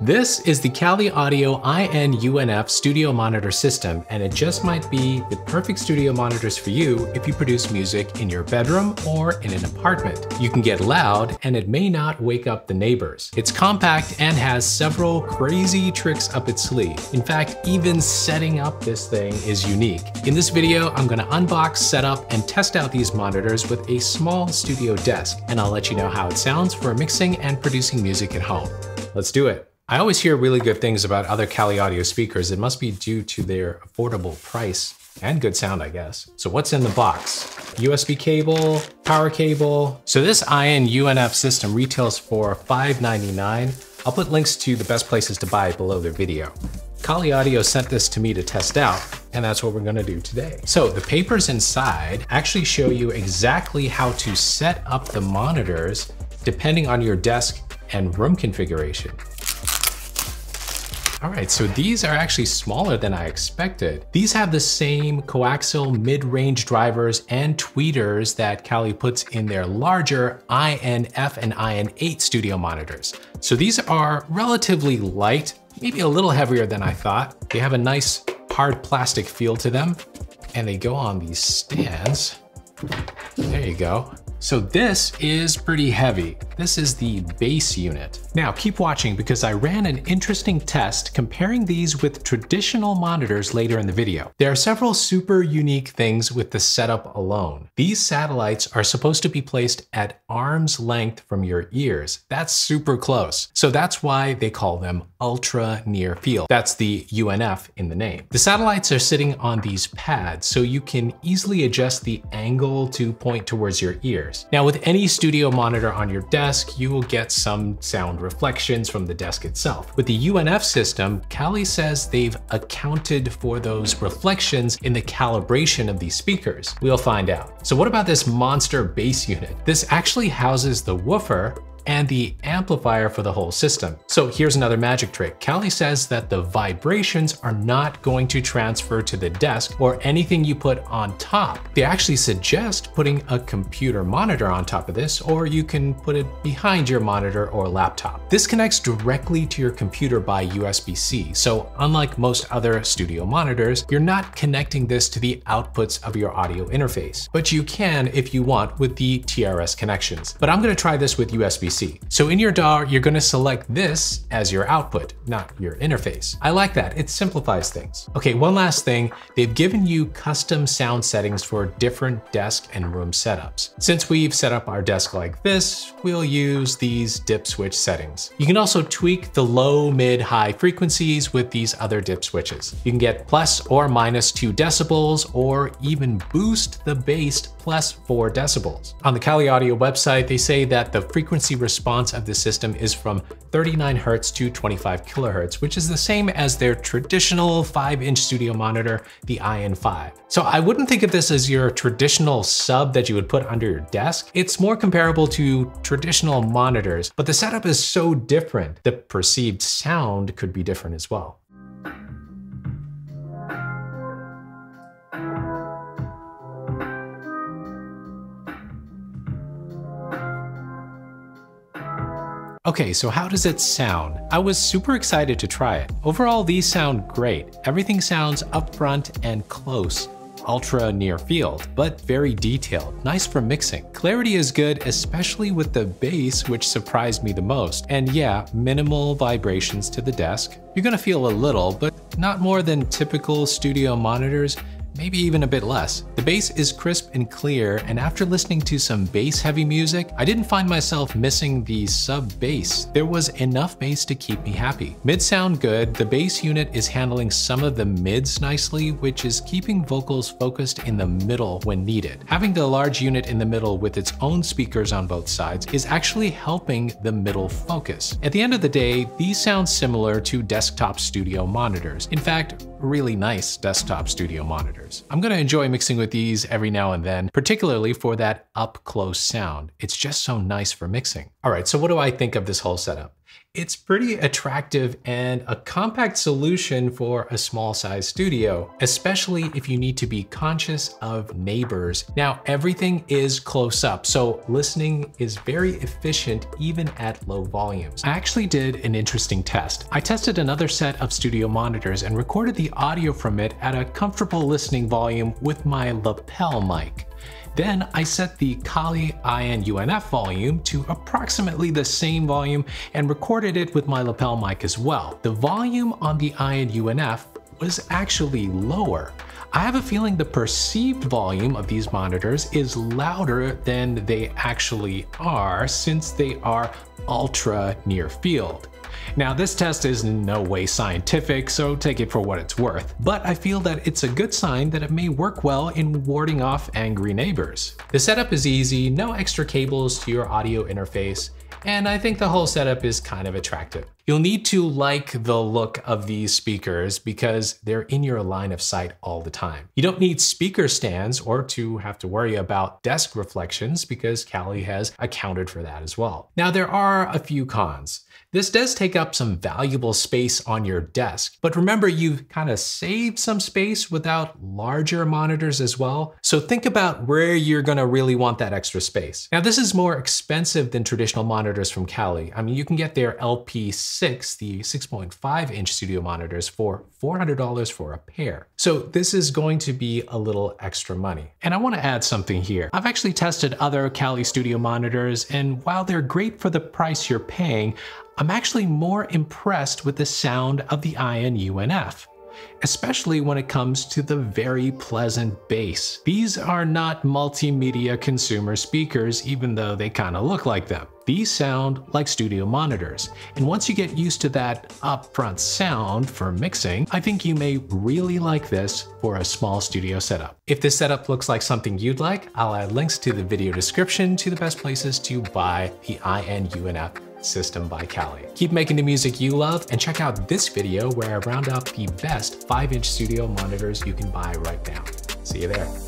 This is the Kali Audio IN-UNF studio monitor system, and it just might be the perfect studio monitors for you if you produce music in your bedroom or in an apartment. You can get loud, and it may not wake up the neighbors. It's compact and has several crazy tricks up its sleeve. In fact, even setting up this thing is unique. In this video, I'm gonna unbox, set up, and test out these monitors with a small studio desk, and I'll let you know how it sounds for mixing and producing music at home. Let's do it. I always hear really good things about other Kali Audio speakers. It must be due to their affordable price and good sound, I guess. So what's in the box? USB cable, power cable. So this IN-UNF system retails for 599. I'll put links to the best places to buy below the video. Kali Audio sent this to me to test out, and that's what we're gonna do today. So the papers inside actually show you exactly how to set up the monitors depending on your desk and room configuration. All right, so these are actually smaller than I expected. These have the same coaxial mid-range drivers and tweeters that Kali puts in their larger IN-5 and IN-8 studio monitors. So these are relatively light, maybe a little heavier than I thought. They have a nice hard plastic feel to them, and they go on these stands. There you go. So this is pretty heavy. This is the base unit. Now keep watching because I ran an interesting test comparing these with traditional monitors later in the video. There are several super unique things with the setup alone. These satellites are supposed to be placed at arm's length from your ears. That's super close. So that's why they call them ultra near field. That's the UNF in the name. The satellites are sitting on these pads so you can easily adjust the angle to point towards your ear. Now with any studio monitor on your desk, you will get some sound reflections from the desk itself. With the UNF system, Kali says they've accounted for those reflections in the calibration of these speakers. We'll find out. So what about this monster bass unit? This actually houses the woofer and the amplifier for the whole system. So here's another magic trick. Kali says that the vibrations are not going to transfer to the desk or anything you put on top. They actually suggest putting a computer monitor on top of this, or you can put it behind your monitor or laptop. This connects directly to your computer by USB-C. So unlike most other studio monitors, you're not connecting this to the outputs of your audio interface, but you can if you want with the TRS connections. But I'm gonna try this with USB-C so in your DAW, you're gonna select this as your output, not your interface. I like that, it simplifies things. Okay, one last thing, they've given you custom sound settings for different desk and room setups. Since we've set up our desk like this, we'll use these dip switch settings. You can also tweak the low, mid, high frequencies with these other dip switches. You can get plus or minus two decibels, or even boost the bass plus four decibels. On the Kali Audio website, they say that the frequency response of the system is from 39 Hz to 25 kHz, which is the same as their traditional 5-inch studio monitor, the IN5. So I wouldn't think of this as your traditional sub that you would put under your desk. It's more comparable to traditional monitors, but the setup is so different, the perceived sound could be different as well. Okay, so how does it sound? I was super excited to try it. Overall, these sound great. Everything sounds upfront and close, ultra near field, but very detailed, nice for mixing. Clarity is good, especially with the bass, which surprised me the most. And yeah, minimal vibrations to the desk. You're gonna feel a little, but not more than typical studio monitors, maybe even a bit less. The bass is crisp and clear, and after listening to some bass heavy music, I didn't find myself missing the sub bass. There was enough bass to keep me happy. Mid sound good, the bass unit is handling some of the mids nicely, which is keeping vocals focused in the middle when needed. Having the large unit in the middle with its own speakers on both sides is actually helping the middle focus. At the end of the day, these sound similar to desktop studio monitors. In fact, really nice desktop studio monitors. I'm gonna enjoy mixing with these every now and then, particularly for that up close sound. It's just so nice for mixing. All right, so what do I think of this whole setup? It's pretty attractive and a compact solution for a small size studio, especially if you need to be conscious of neighbors. Now, everything is close up, so listening is very efficient even at low volumes. I actually did an interesting test. I tested another set of studio monitors and recorded the audio from it at a comfortable listening volume with my lapel mic. Then I set the Kali IN-UNF volume to approximately the same volume and recorded it with my lapel mic as well. The volume on the IN-UNF was actually lower. I have a feeling the perceived volume of these monitors is louder than they actually are since they are ultra near field. Now, this test is in no way scientific, so take it for what it's worth, but I feel that it's a good sign that it may work well in warding off angry neighbors. The setup is easy, no extra cables to your audio interface, and I think the whole setup is kind of attractive. You'll need to like the look of these speakers because they're in your line of sight all the time. You don't need speaker stands or to have to worry about desk reflections because Kali has accounted for that as well. Now there are a few cons. This does take up some valuable space on your desk, but remember you've kind of saved some space without larger monitors as well. So think about where you're gonna really want that extra space. Now this is more expensive than traditional monitors from Kali. I mean, you can get their LP6, the 6.5 inch studio monitors for $400 for a pair. So this is going to be a little extra money. And I wanna add something here. I've actually tested other Kali studio monitors, and while they're great for the price you're paying, I'm actually more impressed with the sound of the IN-UNF especially when it comes to the very pleasant bass. These are not multimedia consumer speakers, even though they kind of look like them. These sound like studio monitors, and once you get used to that upfront sound for mixing, I think you may really like this for a small studio setup. If this setup looks like something you'd like, I'll add links to the video description to the best places to buy the IN-UNF System by Kali. Keep making the music you love and check out this video where I round up the best 5-inch studio monitors you can buy right now. See you there.